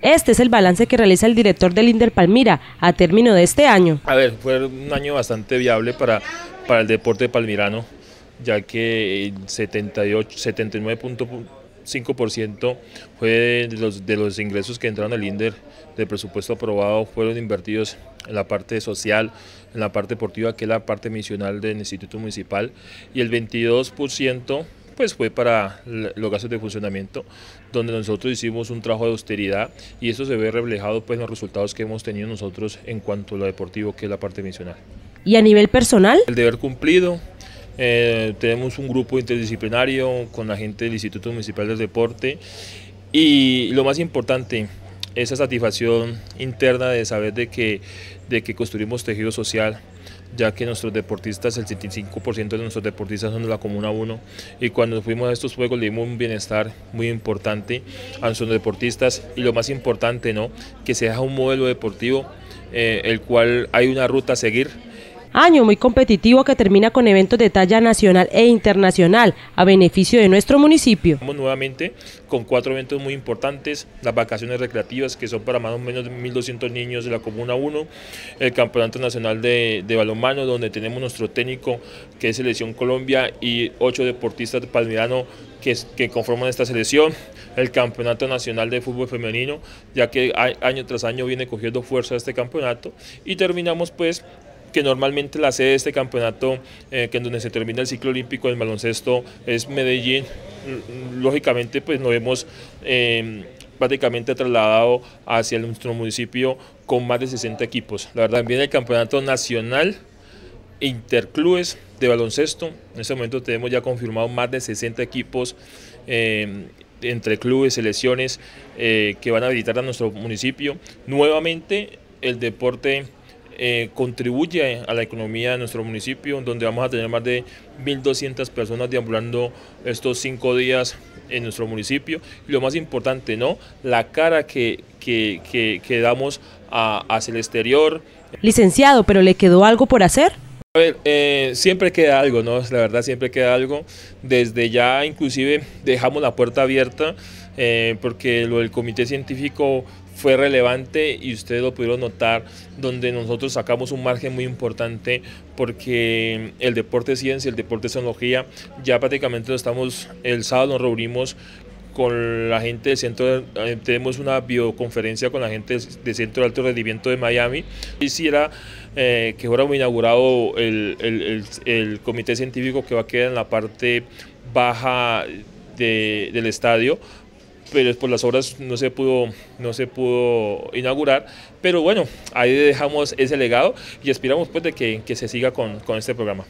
Este es el balance que realiza el director del Inder Palmira a término de este año. A ver, fue un año bastante viable para, para el deporte palmirano, ya que 79.5% fue de los, de los ingresos que entraron al INDER del presupuesto aprobado fueron invertidos en la parte social, en la parte deportiva, que es la parte misional del Instituto Municipal, y el 22% pues fue para los gastos de funcionamiento, donde nosotros hicimos un trabajo de austeridad y eso se ve reflejado pues en los resultados que hemos tenido nosotros en cuanto a lo deportivo, que es la parte misional. ¿Y a nivel personal? El deber cumplido, eh, tenemos un grupo interdisciplinario con la gente del Instituto Municipal del Deporte y lo más importante, esa satisfacción interna de saber de que, de que construimos tejido social, ya que nuestros deportistas, el 75% de nuestros deportistas son de la Comuna 1 y cuando fuimos a estos juegos le dimos un bienestar muy importante a nuestros deportistas y lo más importante, ¿no? que se deja un modelo deportivo eh, el cual hay una ruta a seguir Año muy competitivo que termina con eventos de talla nacional e internacional a beneficio de nuestro municipio. Estamos nuevamente con cuatro eventos muy importantes, las vacaciones recreativas que son para más o menos 1.200 niños de la Comuna 1, el Campeonato Nacional de, Balonmano donde tenemos nuestro técnico que es Selección Colombia y ocho deportistas de Palmirano que, que, conforman esta selección, el Campeonato Nacional de Fútbol Femenino, ya que año tras año viene cogiendo fuerza este campeonato, y terminamos pues que normalmente la sede de este campeonato, eh, que en donde se termina el ciclo olímpico del baloncesto, es Medellín. Lógicamente, pues nos hemos eh, prácticamente trasladado hacia nuestro municipio con más de 60 equipos. La verdad, también el campeonato nacional interclubes de baloncesto. En este momento tenemos ya confirmado más de 60 equipos eh, entre clubes, selecciones que van a visitar a nuestro municipio. Nuevamente el deporte eh, contribuye a la economía de nuestro municipio, donde vamos a tener más de 1.200 personas deambulando estos cinco días en nuestro municipio. Y lo más importante, ¿no? La cara que, que, que, damos hacia el exterior. Licenciado, ¿pero le quedó algo por hacer? A ver, eh, siempre queda algo, ¿no? La verdad siempre queda algo. Desde ya inclusive dejamos la puerta abierta eh, porque lo del comité científico fue relevante y ustedes lo pudieron notar, donde nosotros sacamos un margen muy importante porque el deporte ciencia, el deporte tecnología, ya prácticamente estamos, el sábado nos reunimos con la gente del centro, eh, tenemos una videoconferencia con la gente del Centro de Alto Rendimiento de Miami. Quisiera eh, que fuera inaugurado el, el, comité científico que va a quedar en la parte baja de, del estadio pero por las obras no se pudo, no se pudo inaugurar. Pero bueno, ahí dejamos ese legado y aspiramos pues de que, que se siga con, con este programa.